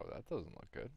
Oh, that doesn't look good.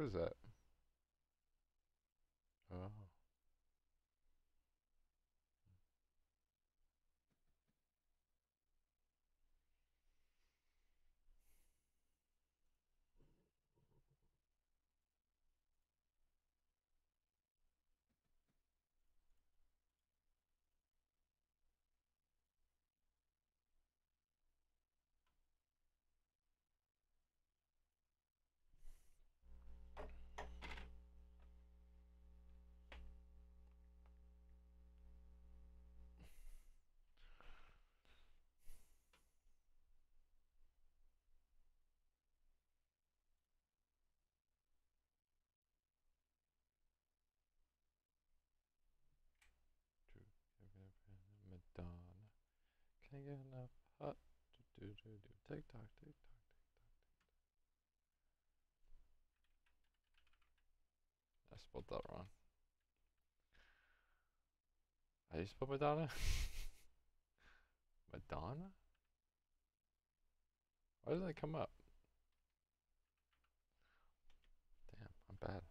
What is that? Oh. Madonna. Can I get enough hot? Do, do, do, do. TikTok, TikTok, TikTok. I spelled that wrong. How do you spell Madonna? Madonna? Why doesn't it come up? Damn, I'm bad.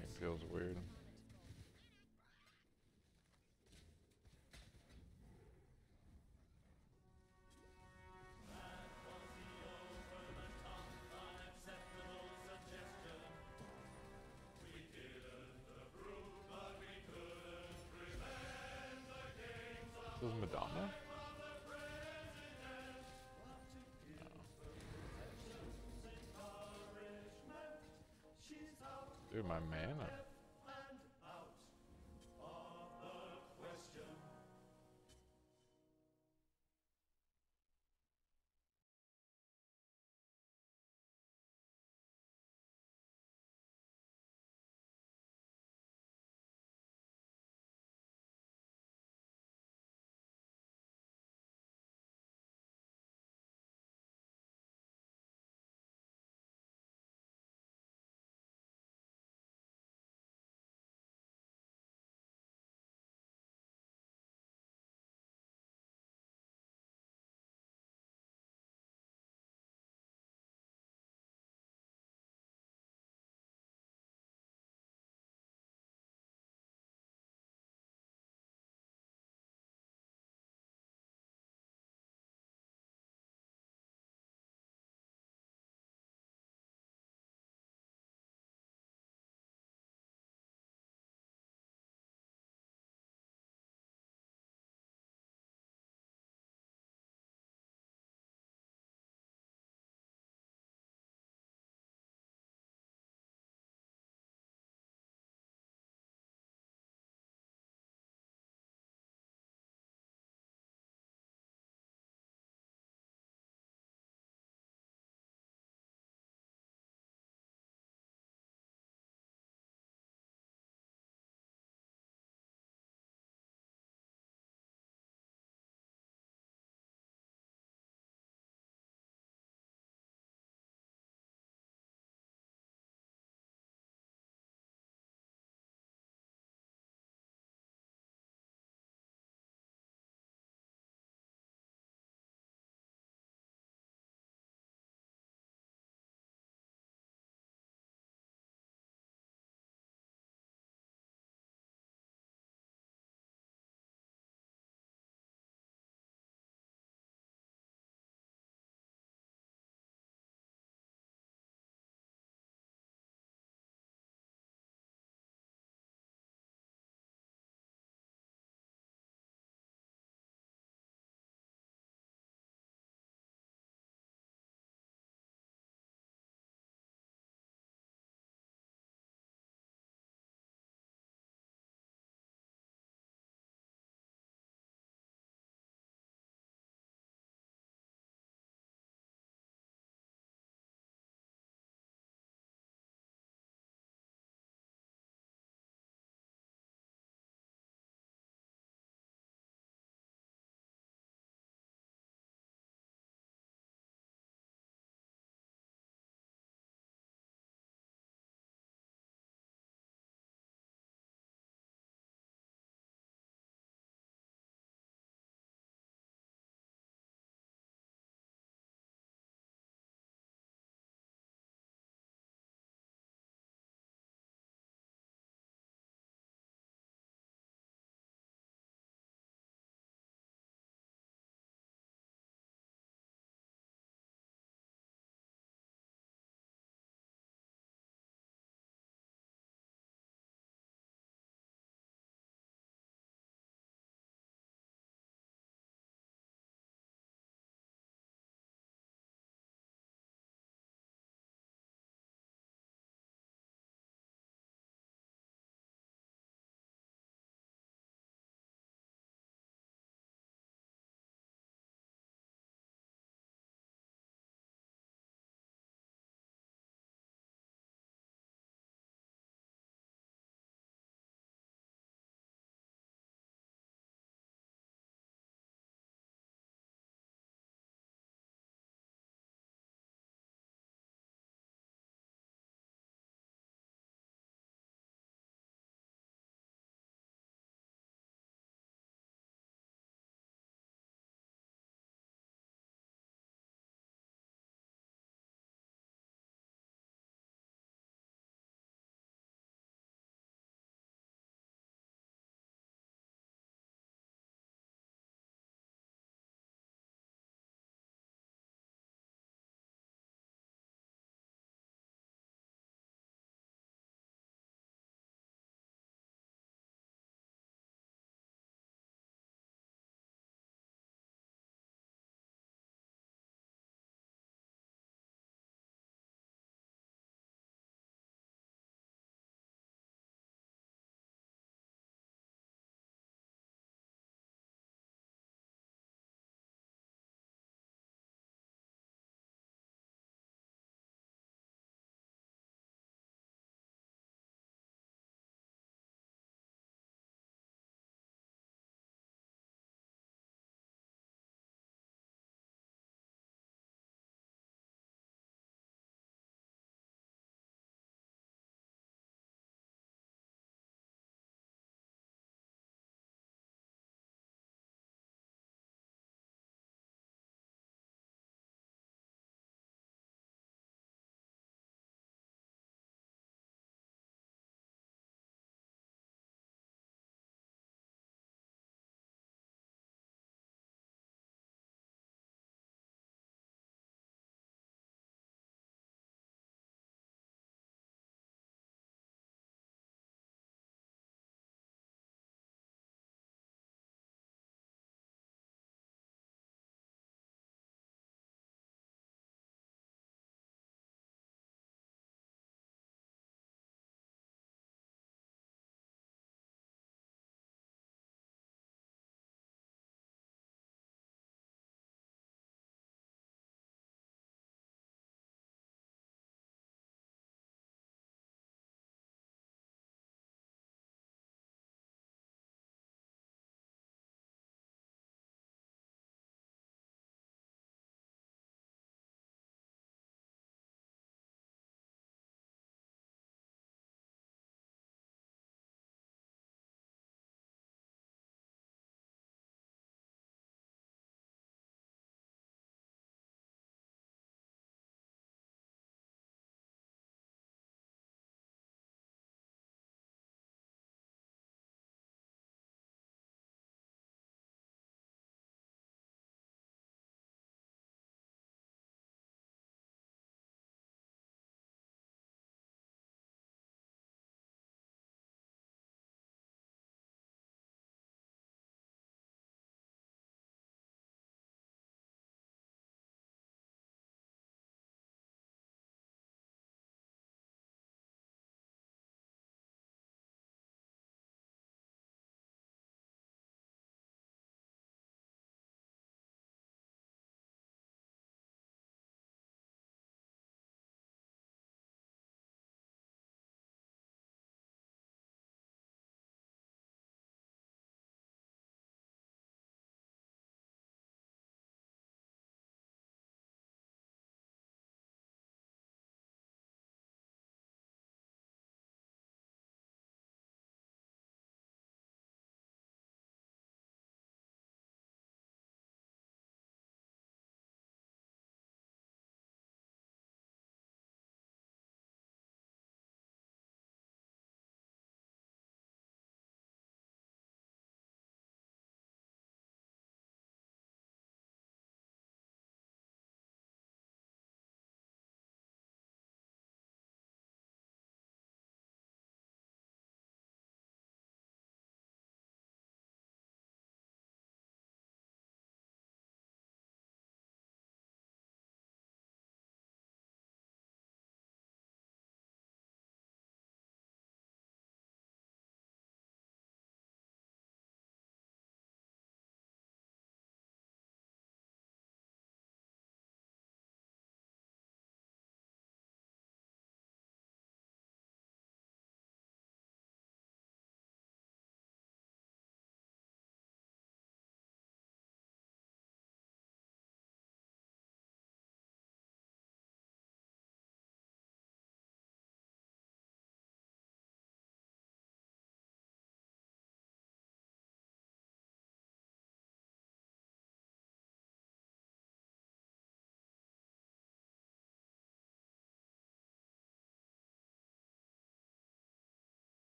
Everything feels weird. My mana.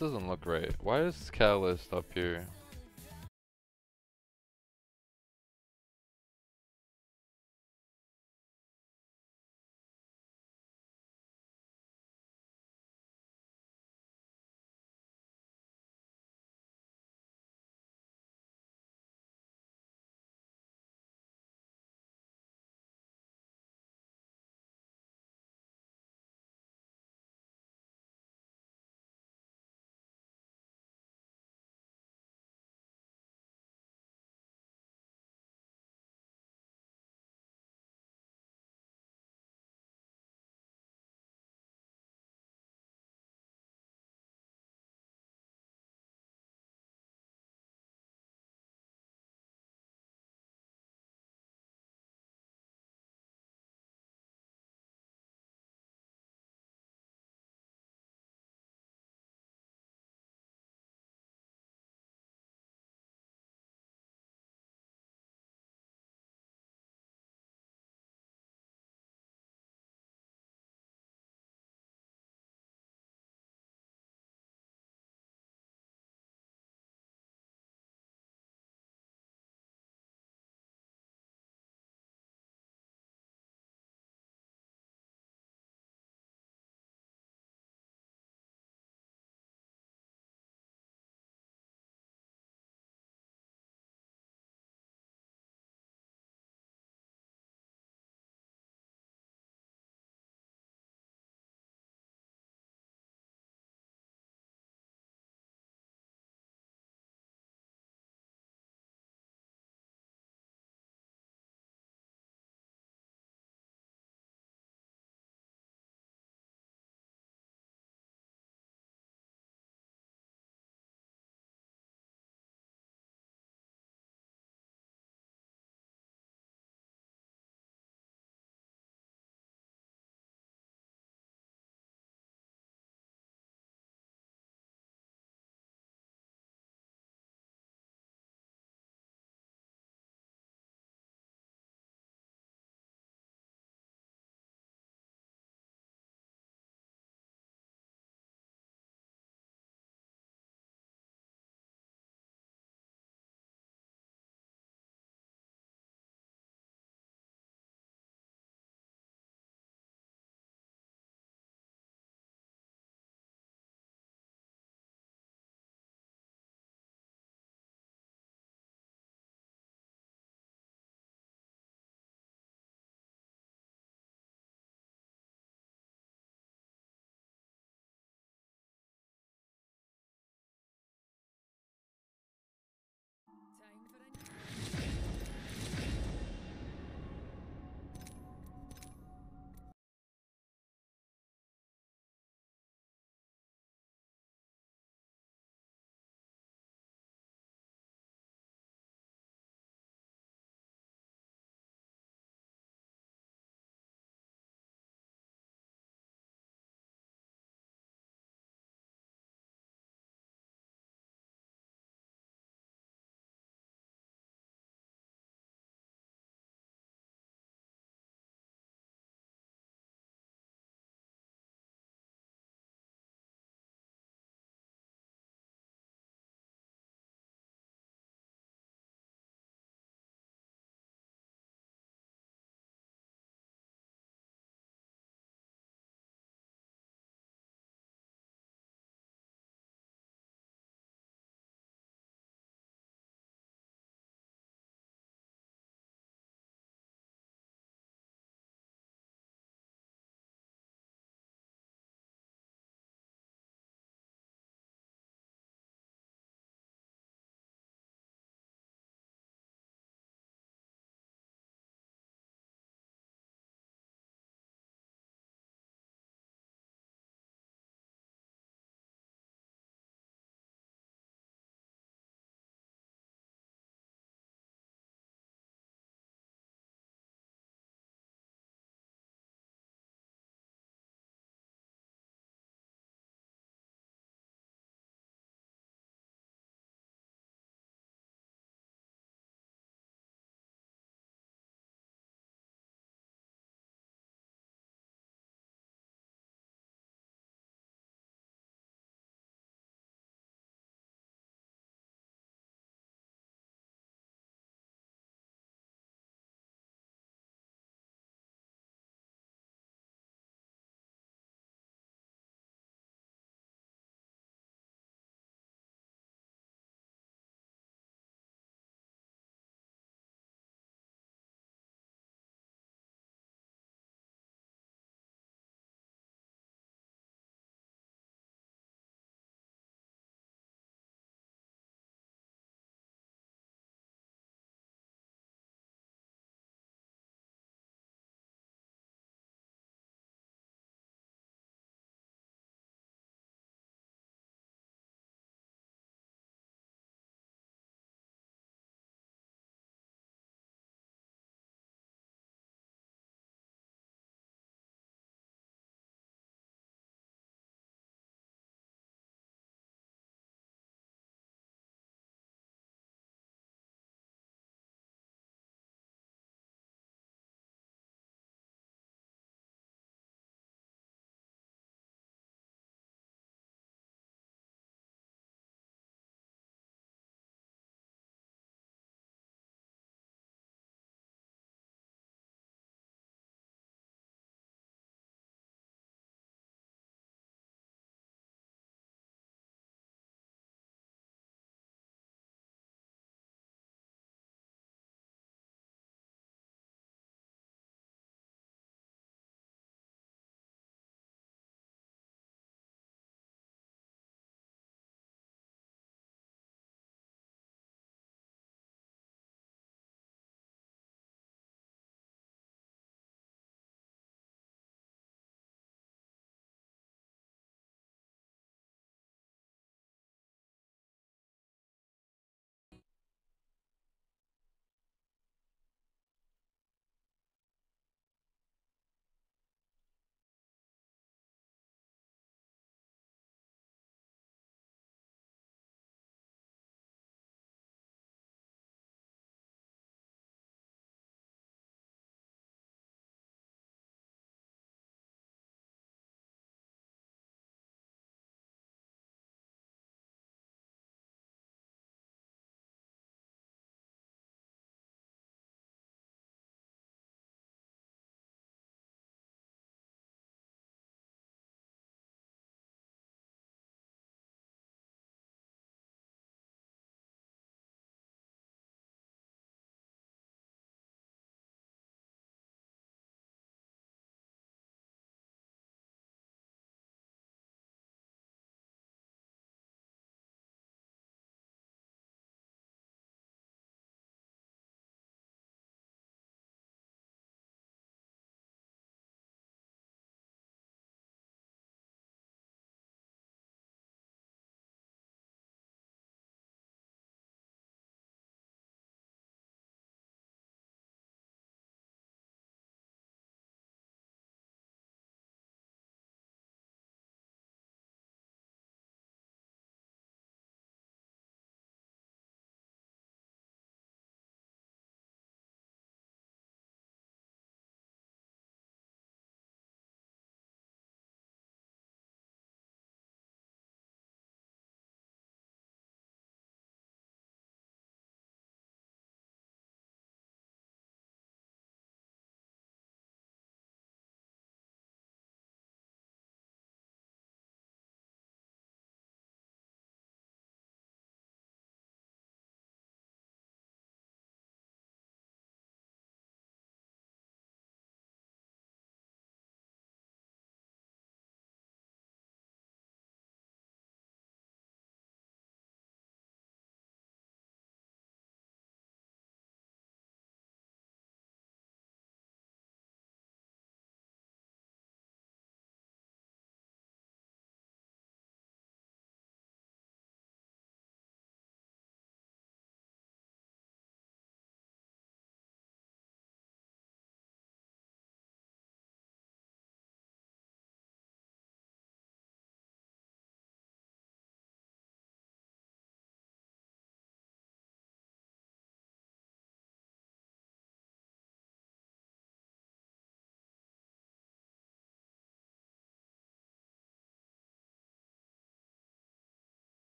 Doesn't look right. Why is this Catalyst up here?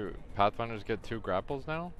Do Pathfinders get two grapples now?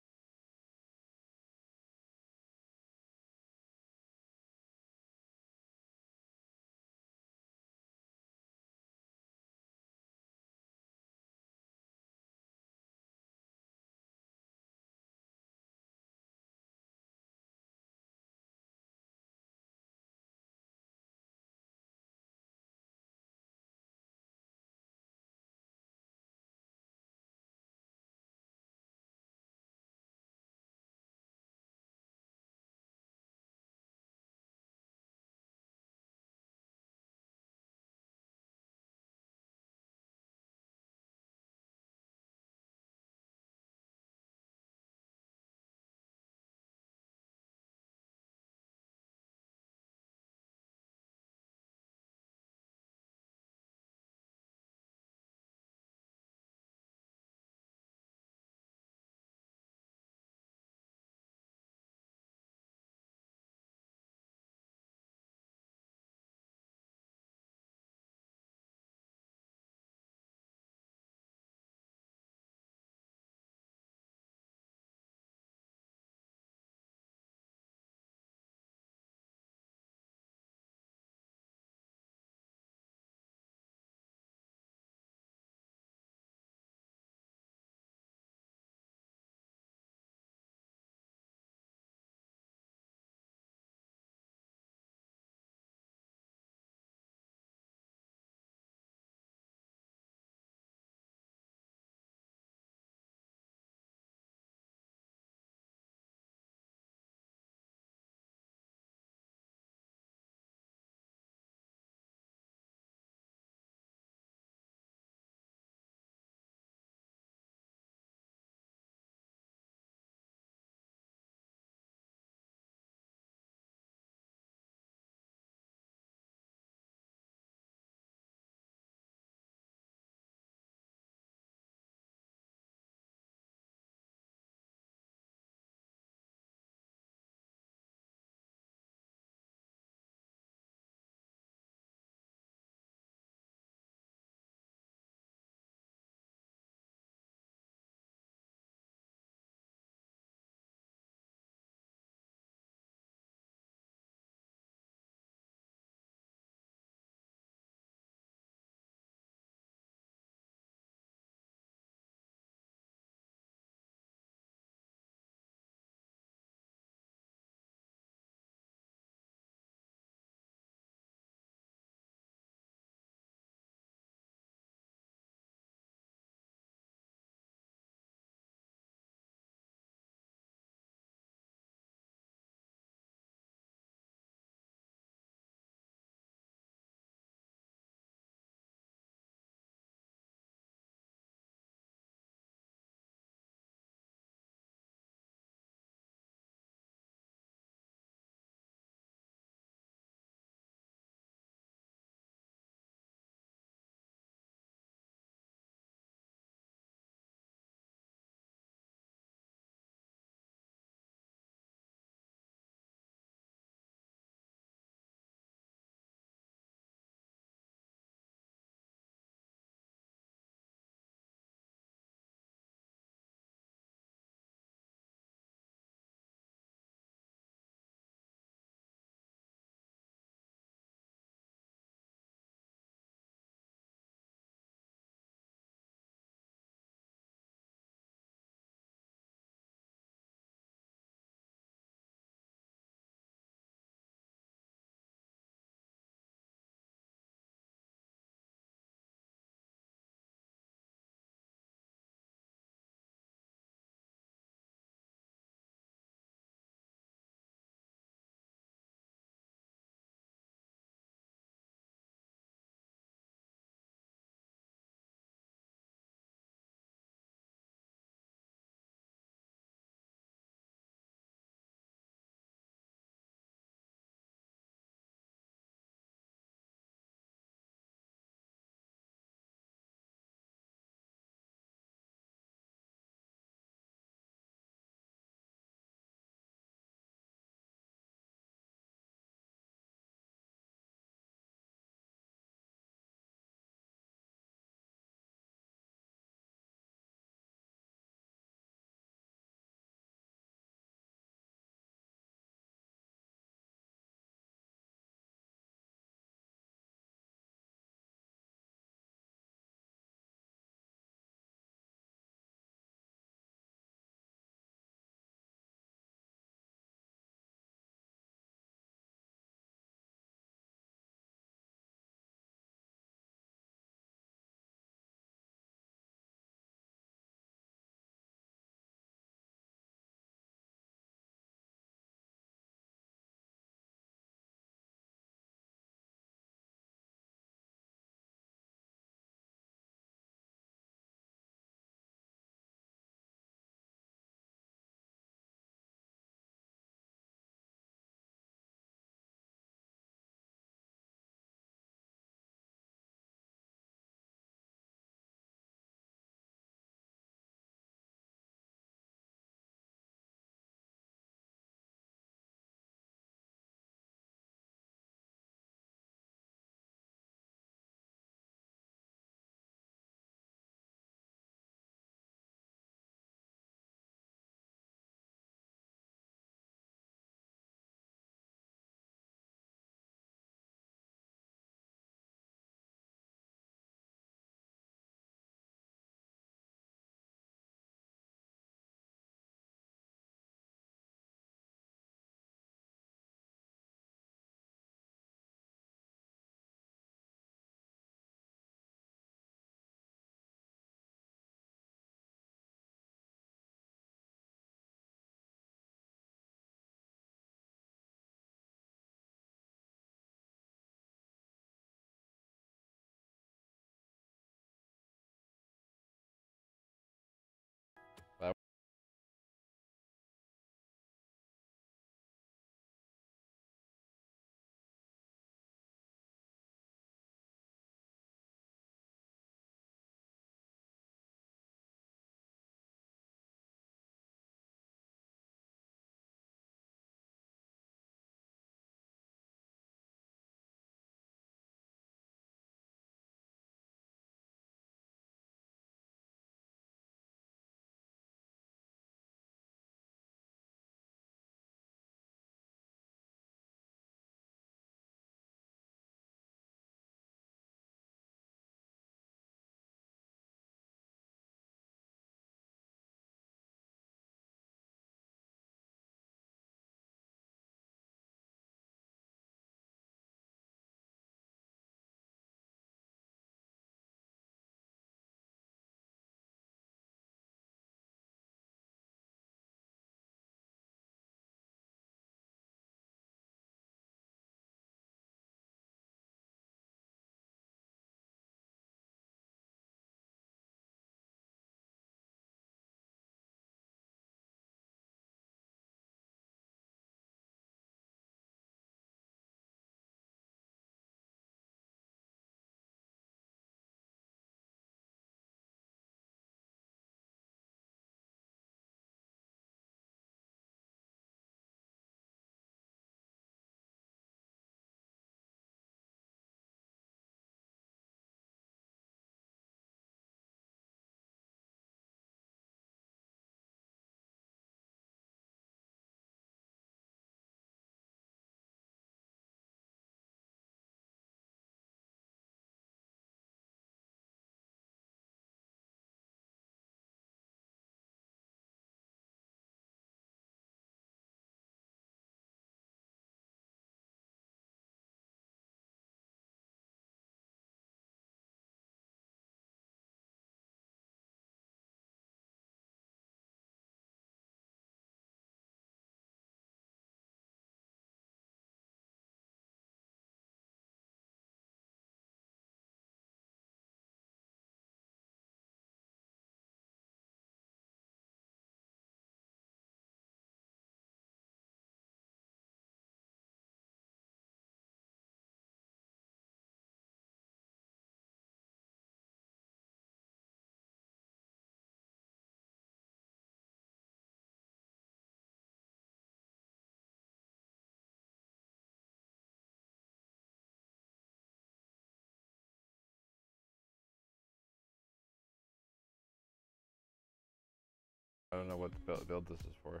I don't know what the build, this is for.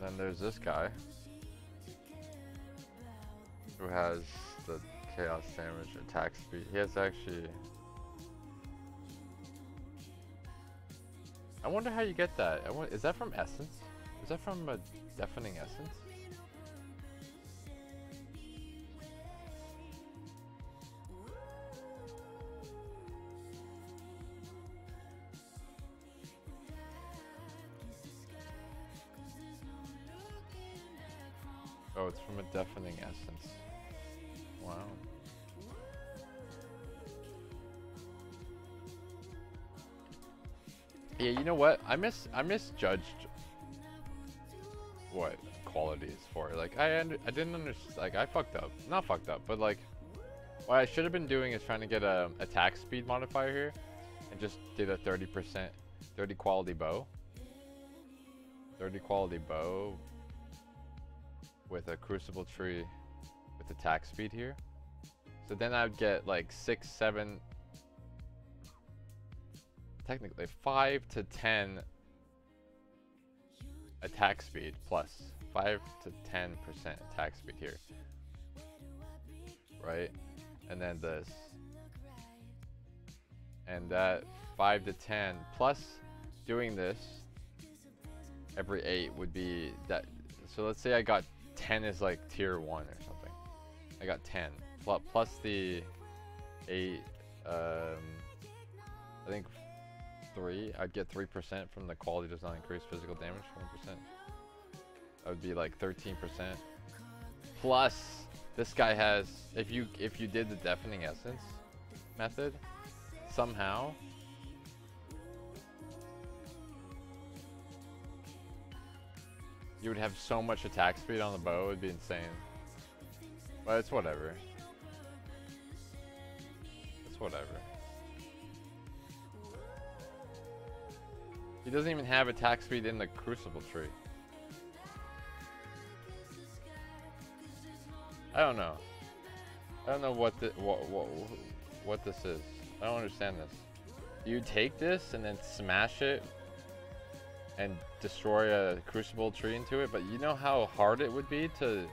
Then there's this guy who has the chaos damage attack speed. He has actually. I wonder how you get that. Is that from Essence? Is that from a deafening Essence? Deafening essence. Wow. Yeah, you know what? I mis I misjudged what quality is for. Like I under I didn't understand. Like I fucked up. Not fucked up, but like what I should have been doing is trying to get a attack speed modifier here, and just did a 30% 30 quality bow. 30 quality bow with a crucible tree with attack speed here. So then I would get like six, seven, technically five to ten attack speed plus five to ten percent attack speed here. Right? And then this. And that five to ten plus doing this every eight would be that so let's say I got 10 is like tier 1 or something. I got 10. Plus, plus the 8, um, I think 3. I'd get 3% from the quality does not increase physical damage, 1%. That would be like 13%. Plus, this guy has, if you if you did the deafening essence method, somehow, you would have so much attack speed on the bow, it'd be insane. But it's whatever. It's whatever. He doesn't even have attack speed in the crucible tree. I don't know. I don't know what the what what what this is. I don't understand this. You take this and then smash it and destroy a crucible tree into it, but you know how hard it would be to...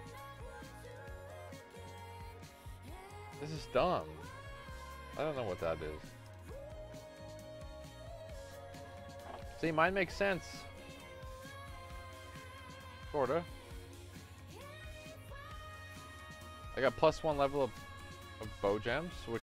This is dumb. I don't know what that is. See, mine makes sense. Sorta. I got plus one level of, of bow gems, which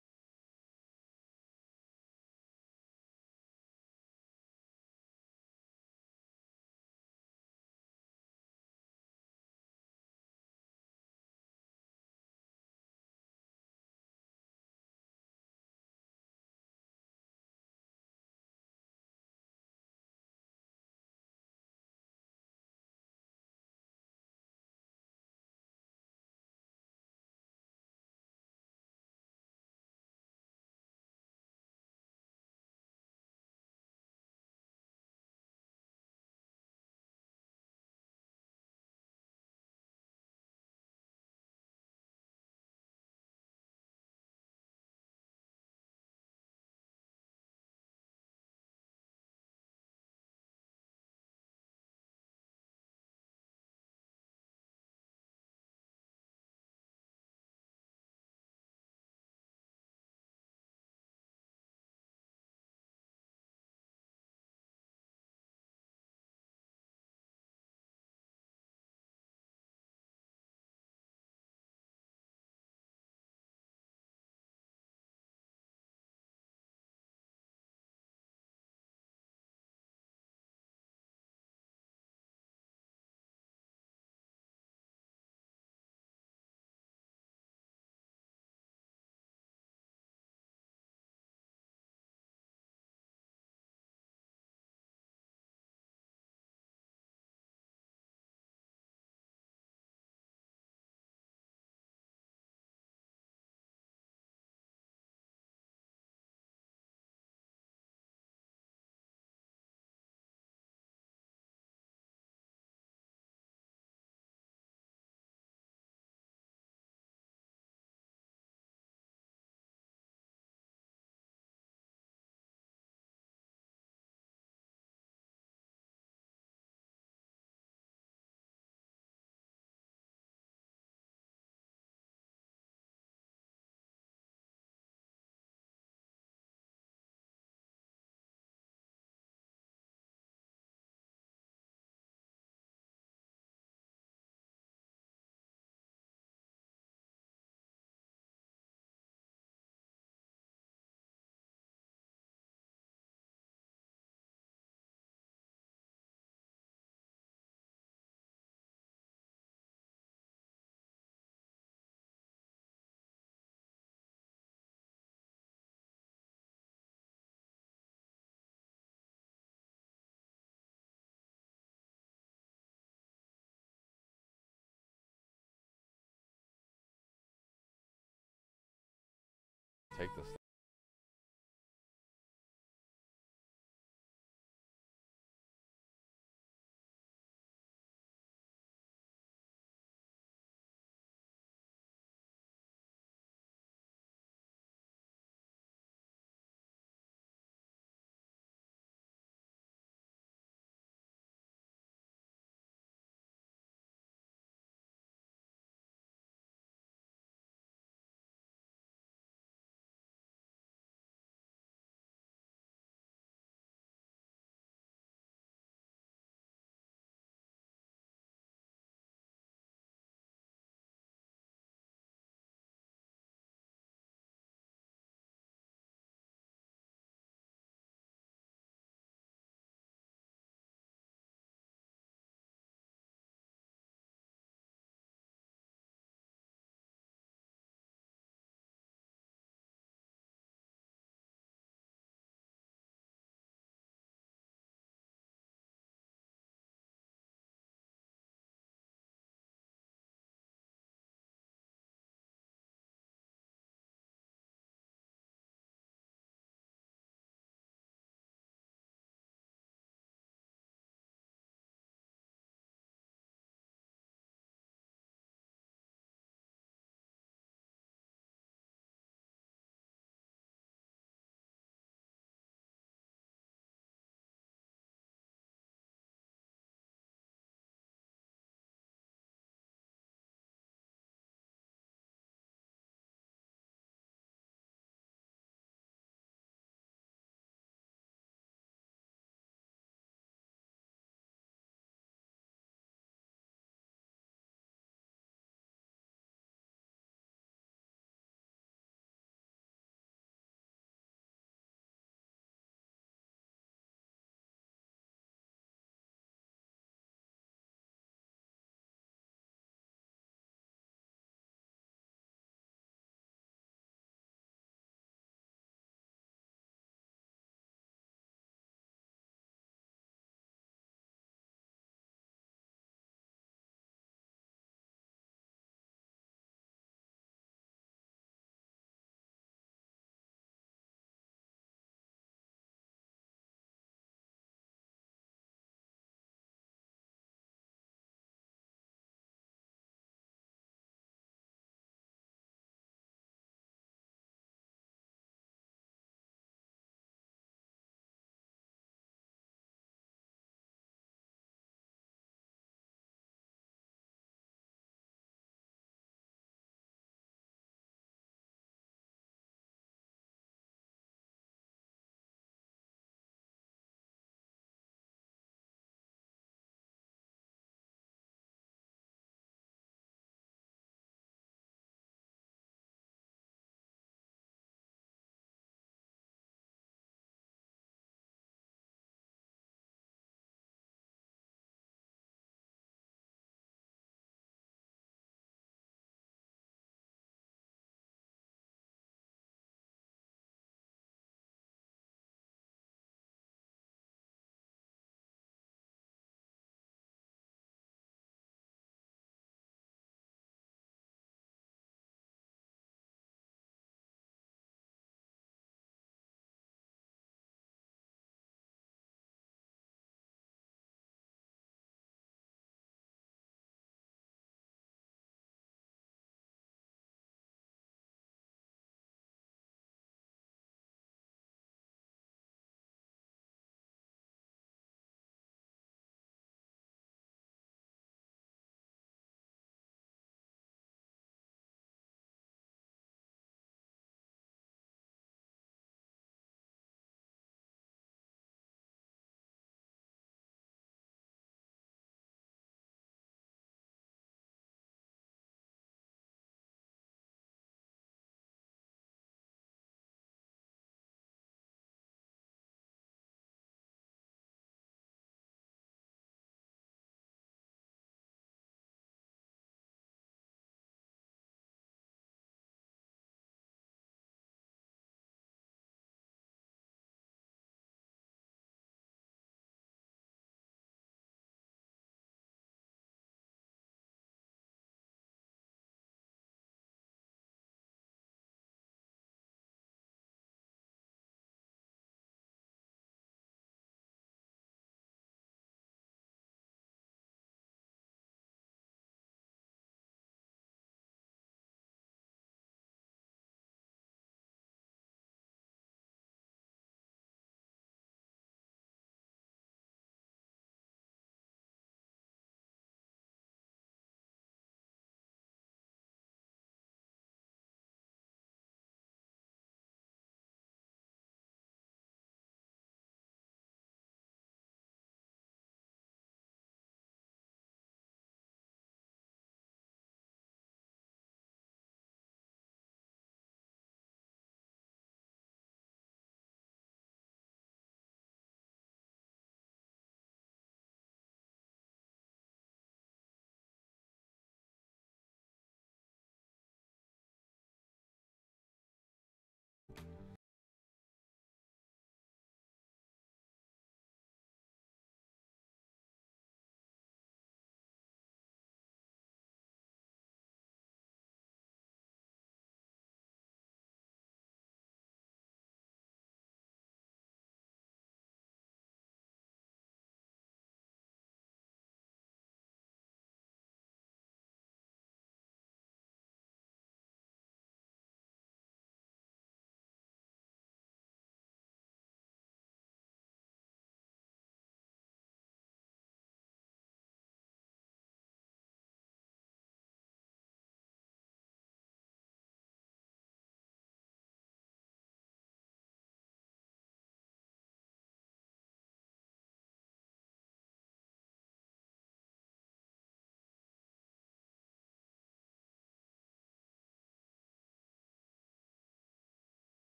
take this.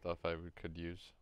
Stuff I could use.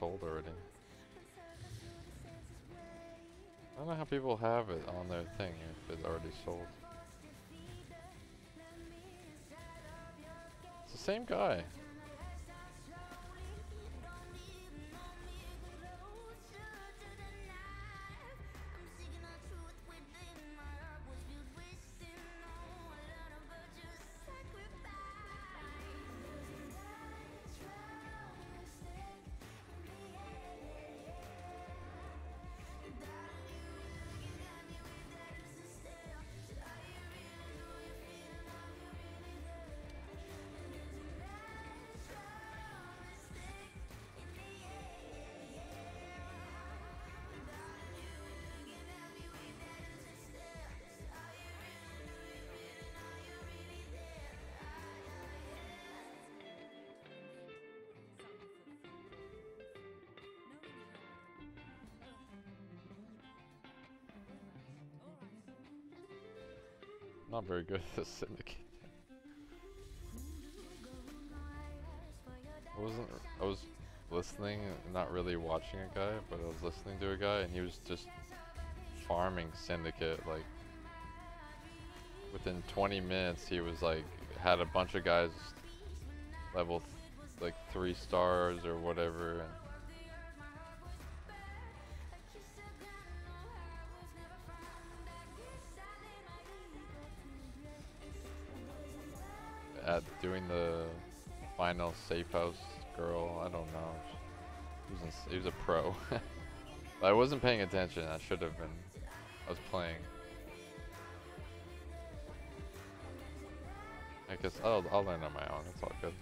Sold already. I don't know how people have it on their thing if it's already sold. It's the same guy. Not very good at the syndicate. I wasn't. I was listening, not really watching a guy, but I was listening to a guy, and he was just farming syndicate. Like within 20 minutes, he was like had a bunch of guys level like three stars or whatever. Doing the final safe house girl. I don't know. He was, he was a pro. I wasn't paying attention. I should have been. I was playing. I guess I'll, I'll learn on my own. It's all good.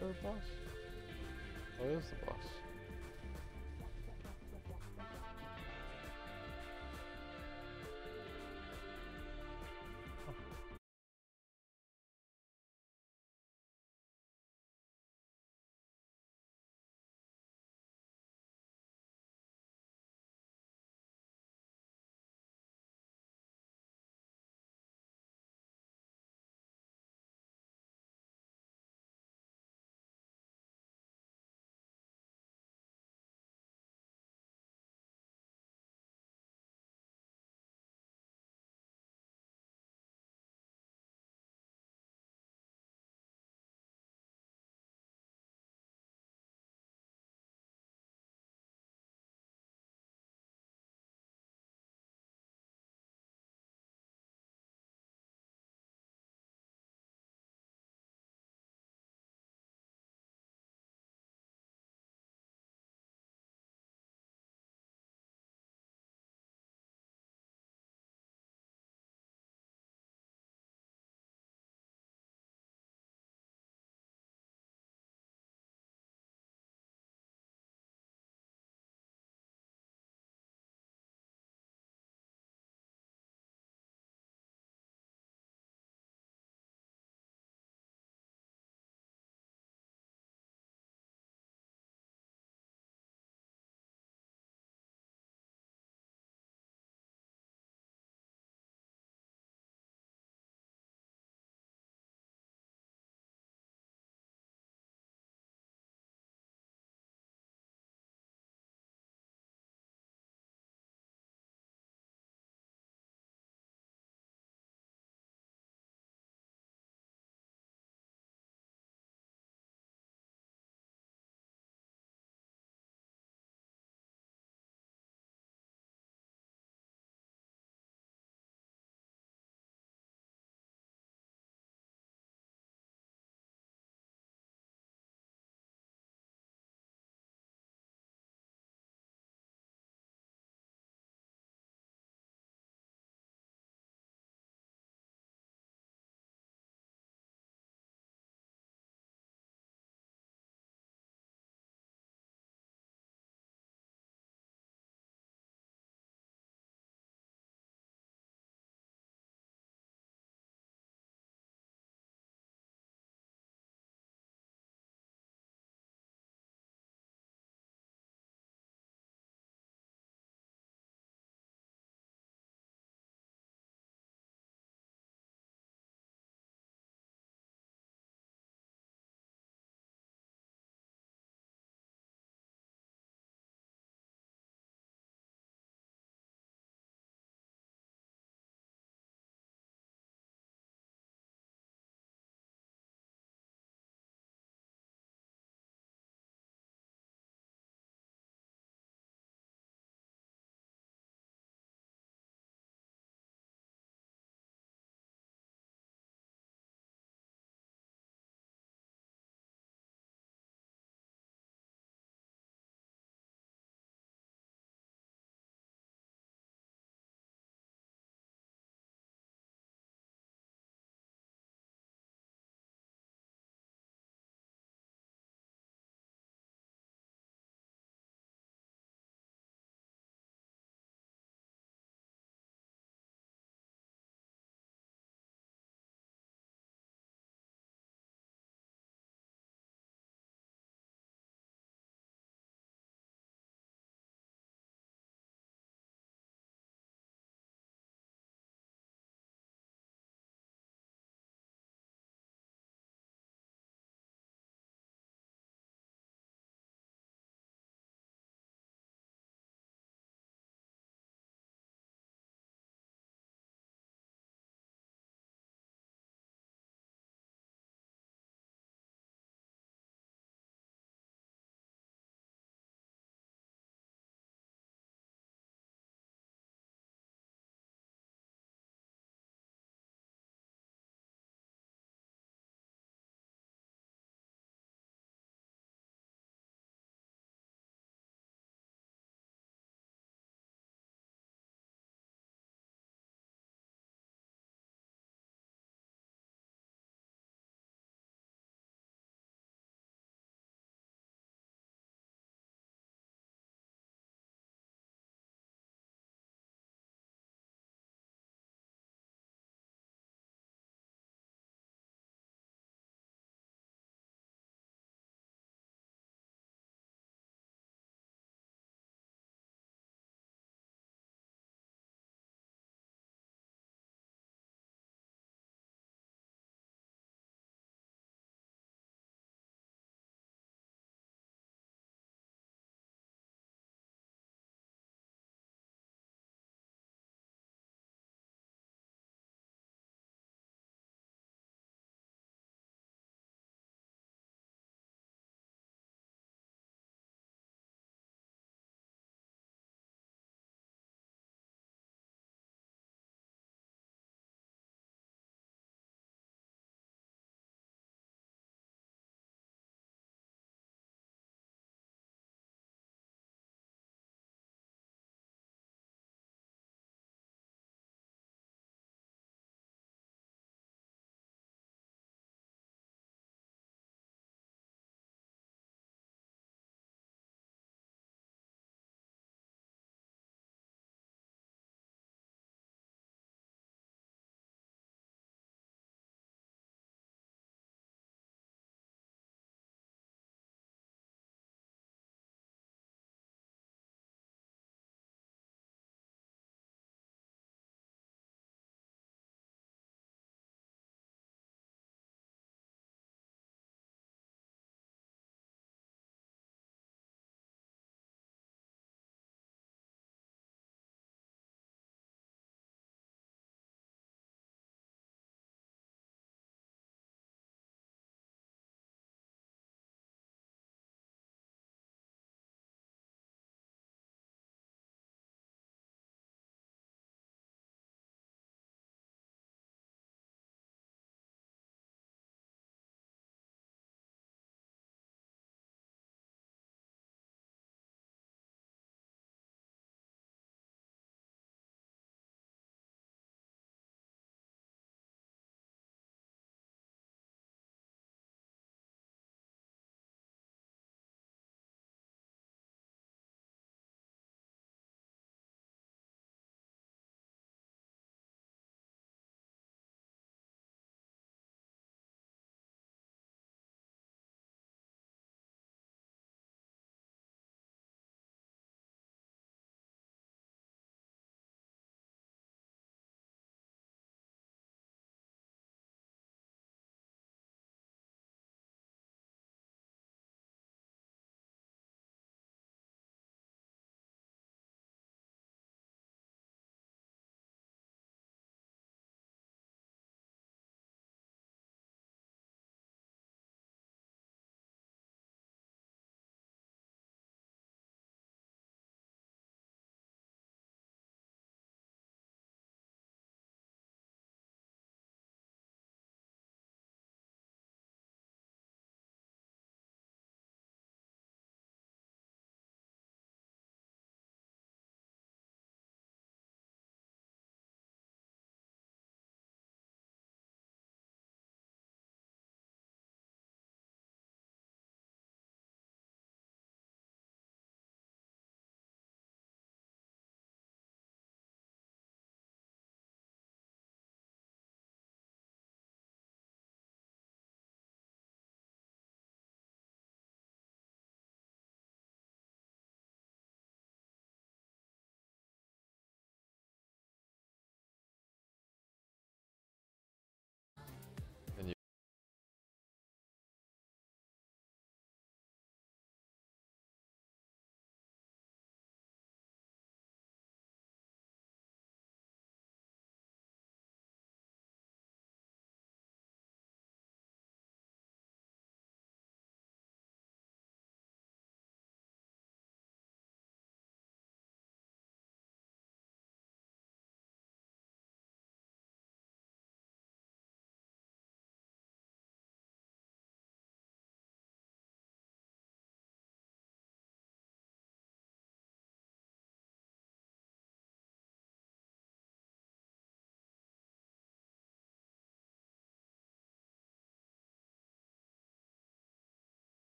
There a boss? Oh, is the boss.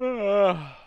Uh.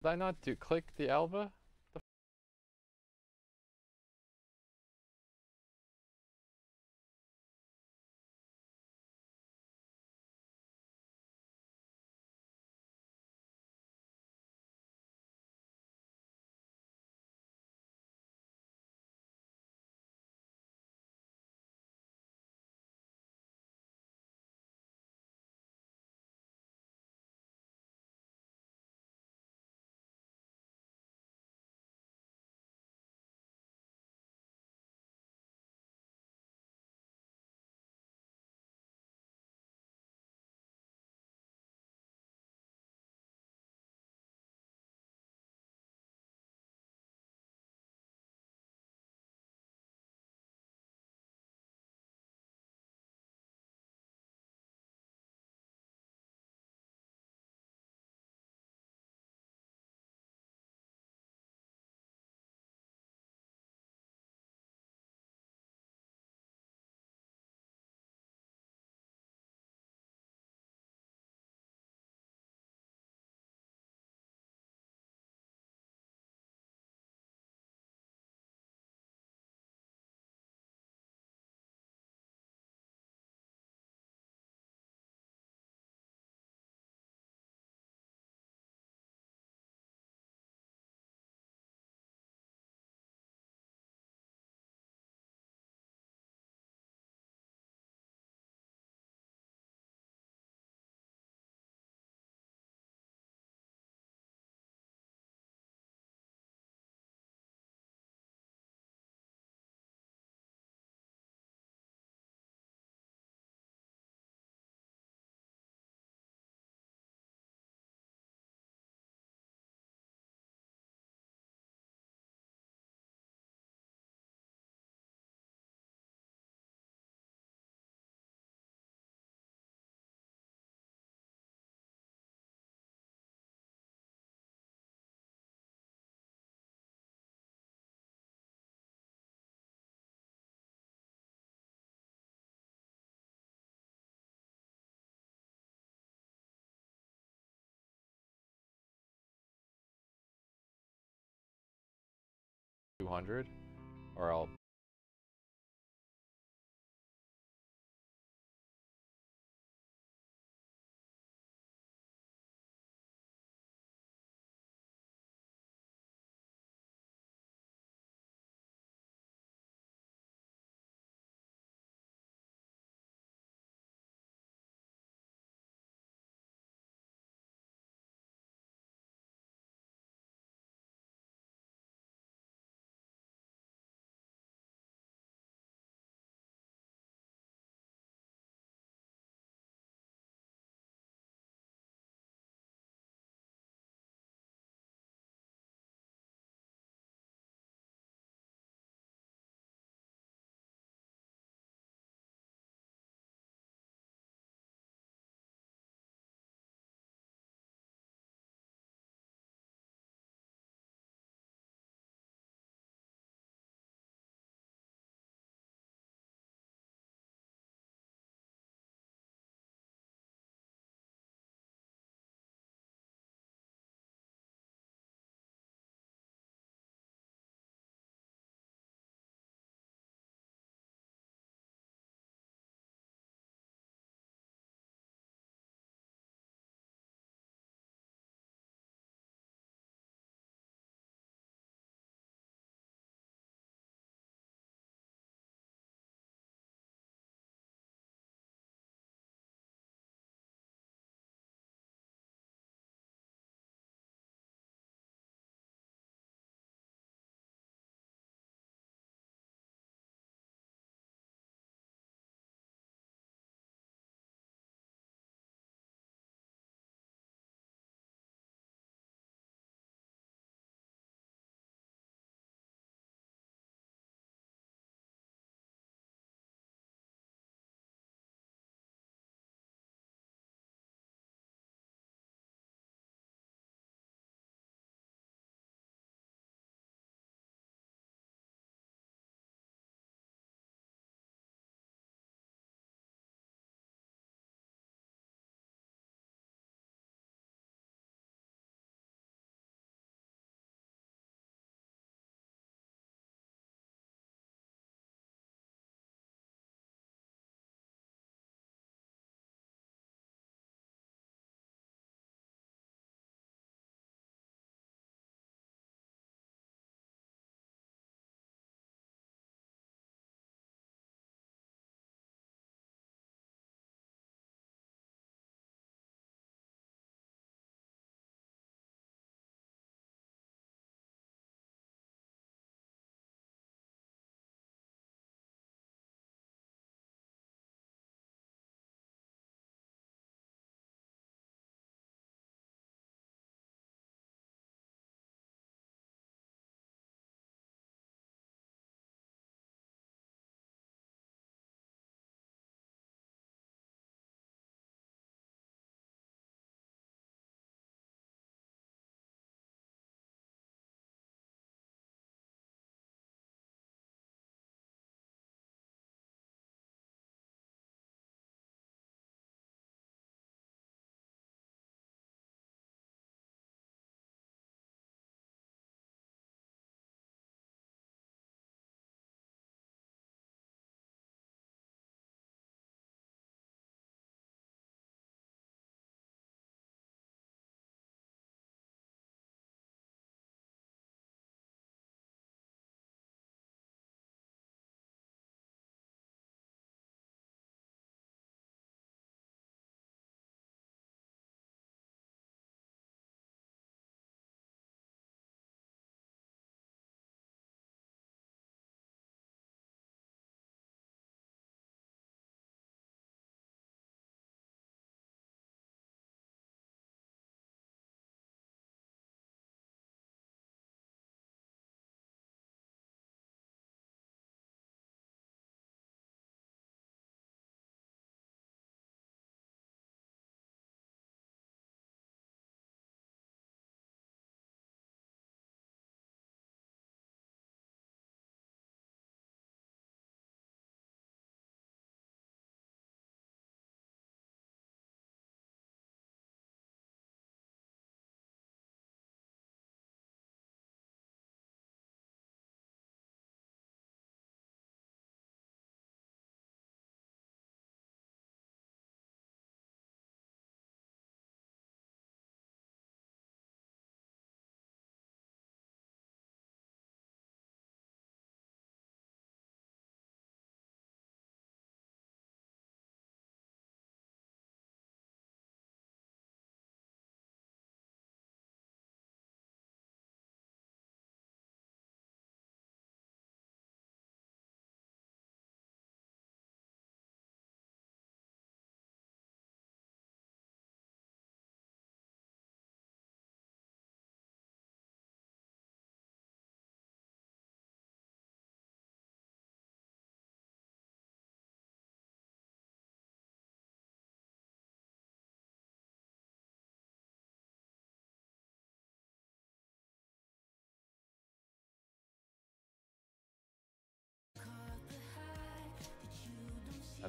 Did I not do click the Alva? The two hundred, or I'll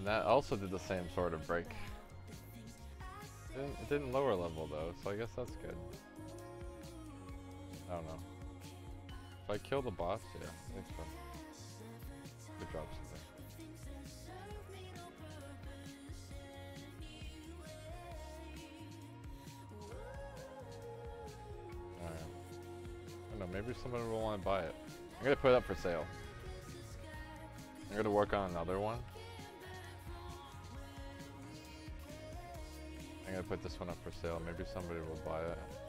that also did the same sort of break. It didn't, it didn't lower level though, so I guess that's good. I don't know. If I kill the boss, yeah, I think so. Good job, Caesar. Alright. I don't know, maybe somebody will want to buy it. I'm gonna put it up for sale. I'm gonna work on another one. I'm gonna put this one up for sale. Maybe somebody will buy it.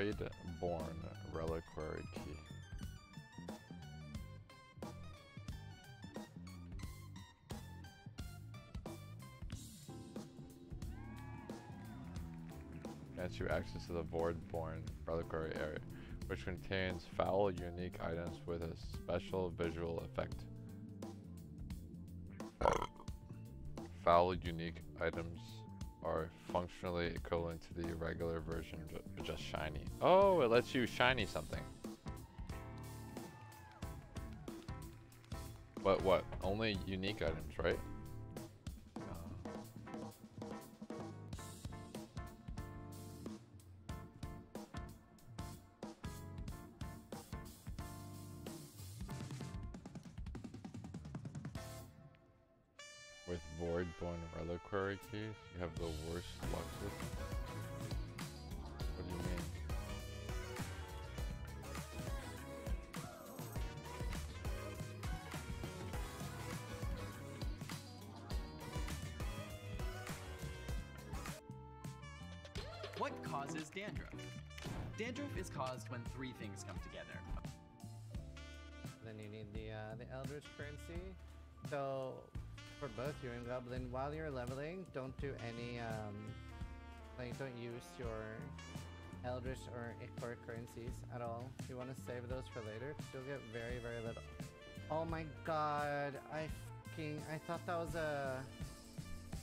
Voidborn Reliquary Key. Grants you access to the Voidborn Reliquary area, which contains foil unique items with a special visual effect. foil unique items are functionally equivalent to the regular version, but just shiny. Oh, it lets you shiny something. But what? Only unique items, right? Caused when three things come together. Then you need the uh, the Eldritch currency. So for both you and Goblin, while you're leveling, don't do any um, like don't use your Eldritch or Ichor currencies at all. You want to save those for later. 'cause You'll get very very little. Oh my god! I fucking I thought that was a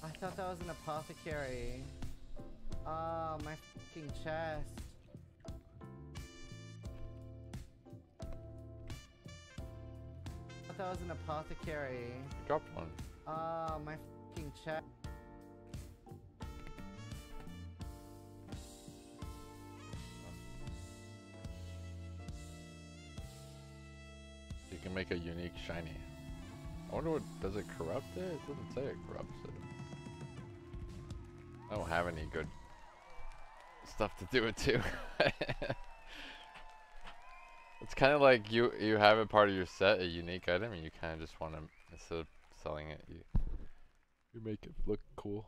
I thought that was an apothecary. Ah, my fucking chest. Thought that was an apothecary. Drop one. Ah, my fucking chest. You can make a unique shiny. I wonder what does it corrupt it? It doesn't say it corrupts it. I don't have any good stuff to do it to. it's kind of like you you have a part of your set, a unique item, and you kind of just want to instead of selling it, you you make it look cool.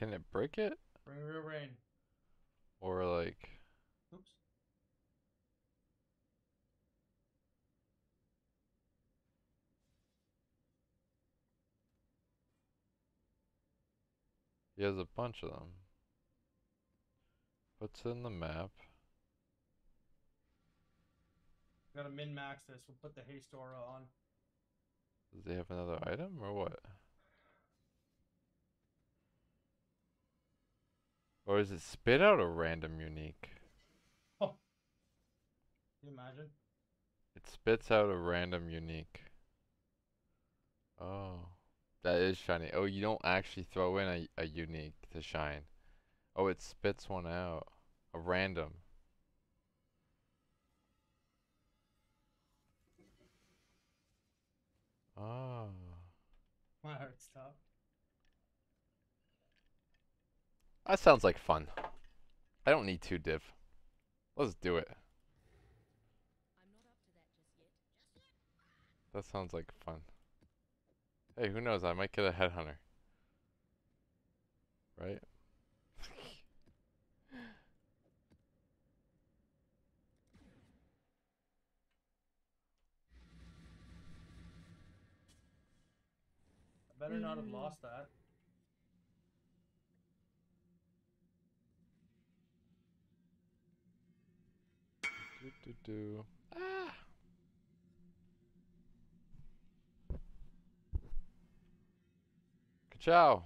Can it break it Bring real rain. or like? Oops. He has a bunch of them. Puts in the map. Gotta min max this. We'll put the haste aura on. Does he have another item or what? Or is it spit out a random unique? Oh. Can you imagine? It spits out a random unique. Oh. That is shiny. Oh, you don't actually throw in a, a unique to shine. Oh, it spits one out. A random. Oh. My heart stopped. That sounds like fun. I don't need two div. Let's do it. That sounds like fun. Hey, who knows? I might get a headhunter. Right? Better not have lost that. Do, do, do. Ah. Ka-chow.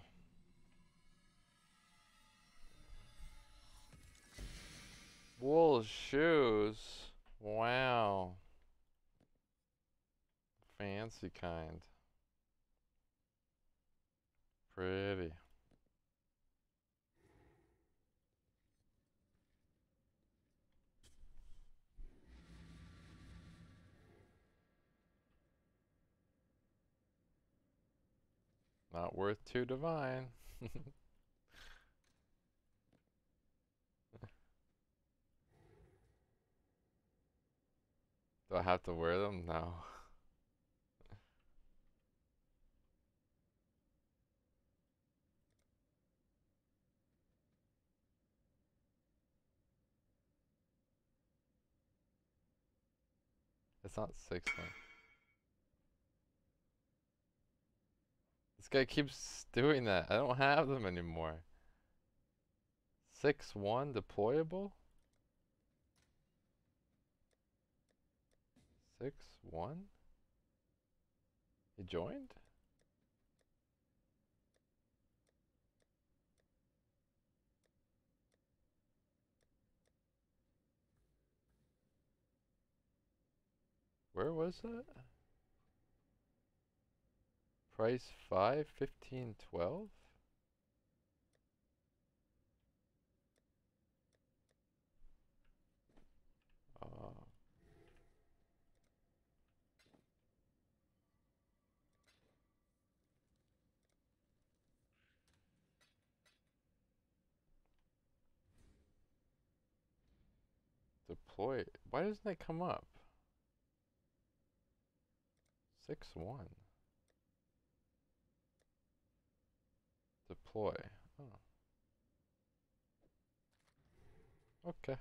Wool shoes. Wow. Fancy kind. Pretty. Not worth two divine. Do I have to wear them? No. It's not six one. This guy keeps doing that. I don't have them anymore. Six one deployable? Six one? He joined? Where was that? Price five, fifteen, twelve? Uh, deploy. Why doesn't it come up? Six one. Deploy. Oh. Okay.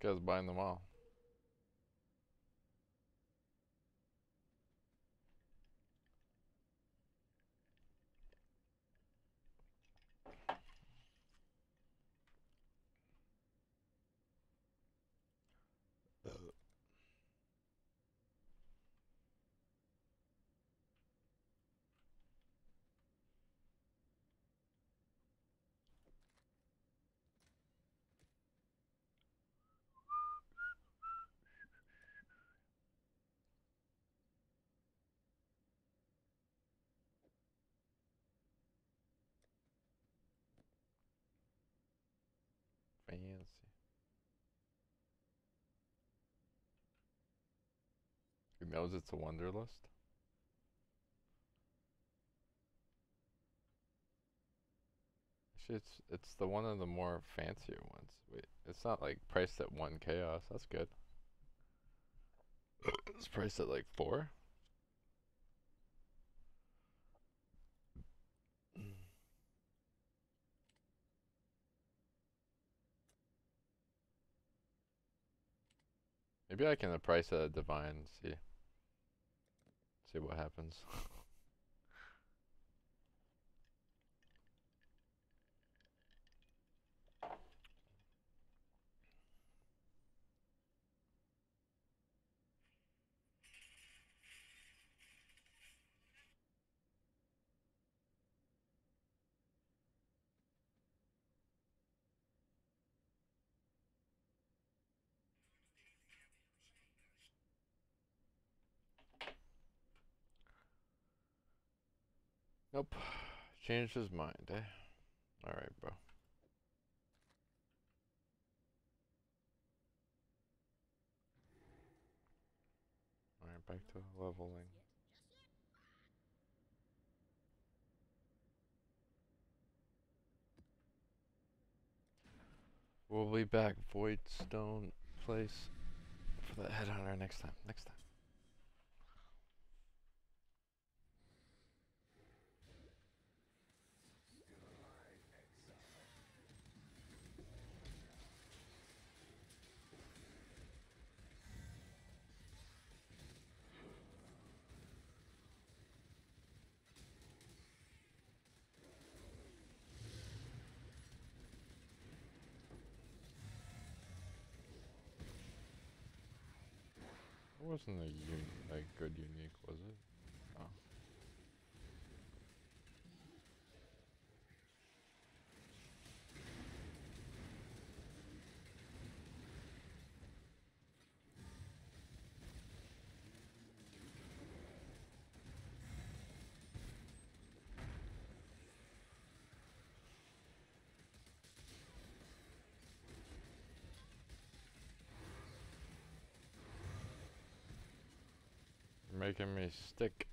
This guy's buying them all. Fancy. Knows it's a Wanderlust. It's it's the one of the more fancier ones. Wait, it's not like priced at one chaos. That's good. it's priced at like four. Maybe I can price a divine see see what happens. Nope. Changed his mind, eh? Alright, bro. Alright, back to leveling. We'll be back, Voidstone place, for the headhunter next time. Next time. Wasn't a like good unique, was it? Oh. Making me stick.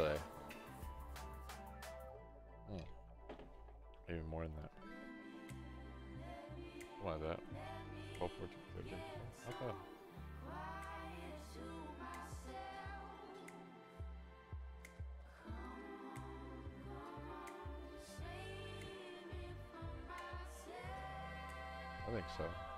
Say. Hmm. Even more than that. Why that. 12, 14, 13. Not bad. I think so.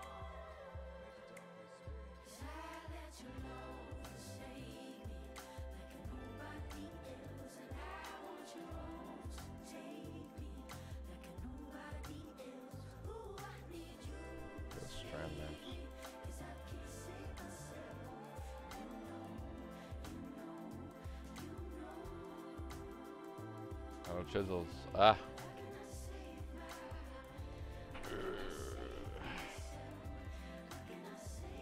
Chisels. Ah.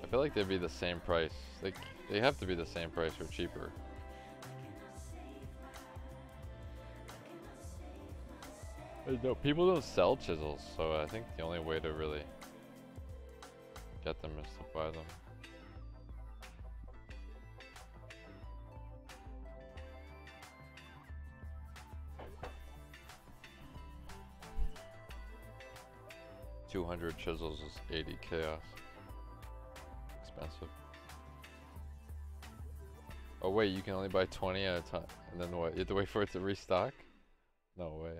I feel like they'd be the same price. Like they have to be the same price or cheaper. I know people don't sell chisels, so I think the only way to really get them is to buy them. Two hundred chisels is eighty chaos. Expensive. Oh wait, you can only buy twenty at a time, and then what? You have to wait for it to restock? No way.